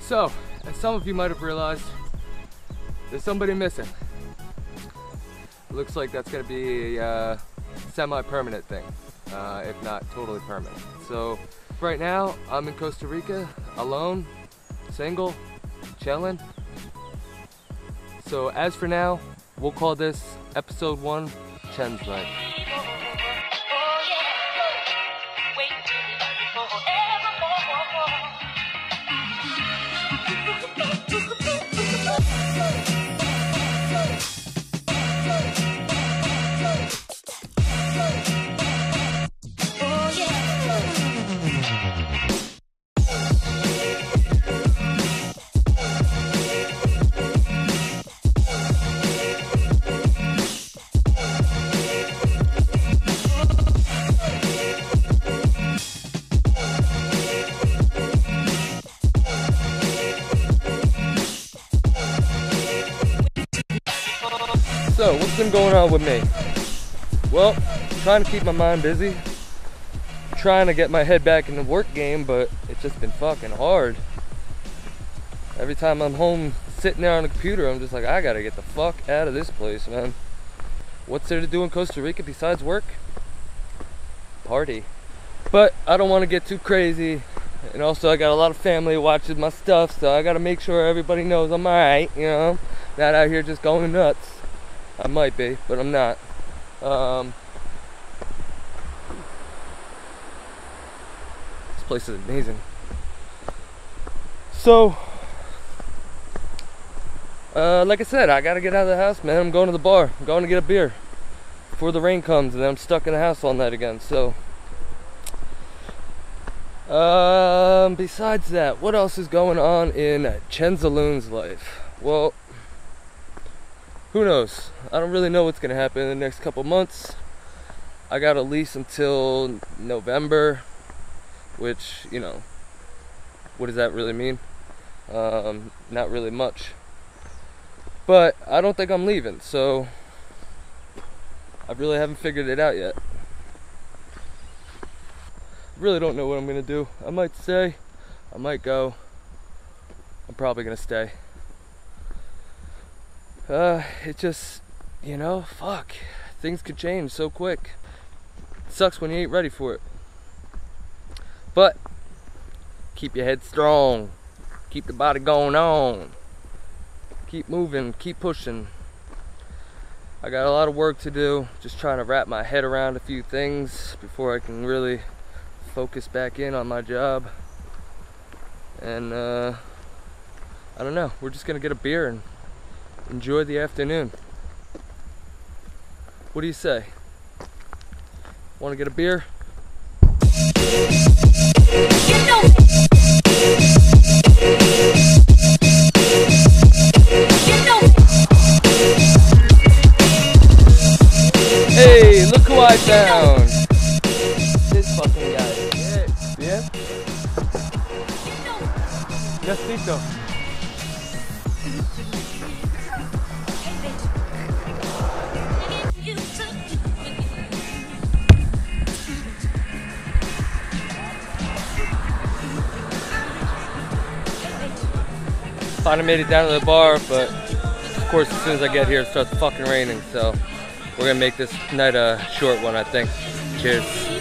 So, as some of you might have realized, there's somebody missing. Looks like that's gonna be a uh, semi-permanent thing, uh, if not totally permanent. So, right now, I'm in Costa Rica, alone, single, chilling. So, as for now, we'll call this episode one, Chen's Night. So, what's been going on with me? Well, trying to keep my mind busy. Trying to get my head back in the work game, but it's just been fucking hard. Every time I'm home sitting there on the computer, I'm just like, I gotta get the fuck out of this place, man. What's there to do in Costa Rica besides work? Party. But I don't want to get too crazy. And also, I got a lot of family watching my stuff, so I gotta make sure everybody knows I'm alright, you know? Not out here just going nuts. I might be, but I'm not. Um, this place is amazing. So, uh, like I said, I gotta get out of the house, man. I'm going to the bar. I'm going to get a beer before the rain comes, and then I'm stuck in the house all night again. So, um, besides that, what else is going on in Chen Chenzaloon's life? Well, who knows? I don't really know what's gonna happen in the next couple months. I got a lease until November, which, you know, what does that really mean? Um, not really much. But I don't think I'm leaving, so I really haven't figured it out yet. Really don't know what I'm gonna do. I might stay, I might go. I'm probably gonna stay uh, it just, you know, fuck. Things could change so quick. It sucks when you ain't ready for it. But keep your head strong. Keep the body going on. Keep moving, keep pushing. I got a lot of work to do, just trying to wrap my head around a few things before I can really focus back in on my job. And uh, I don't know, we're just gonna get a beer and enjoy the afternoon. What do you say? Want to get a beer? Hey, look who I found! This fucking guy. Yeah? Yeah? Yes, Finally made it down to the bar, but of course as soon as I get here it starts fucking raining, so we're gonna make this night a short one I think. Cheers.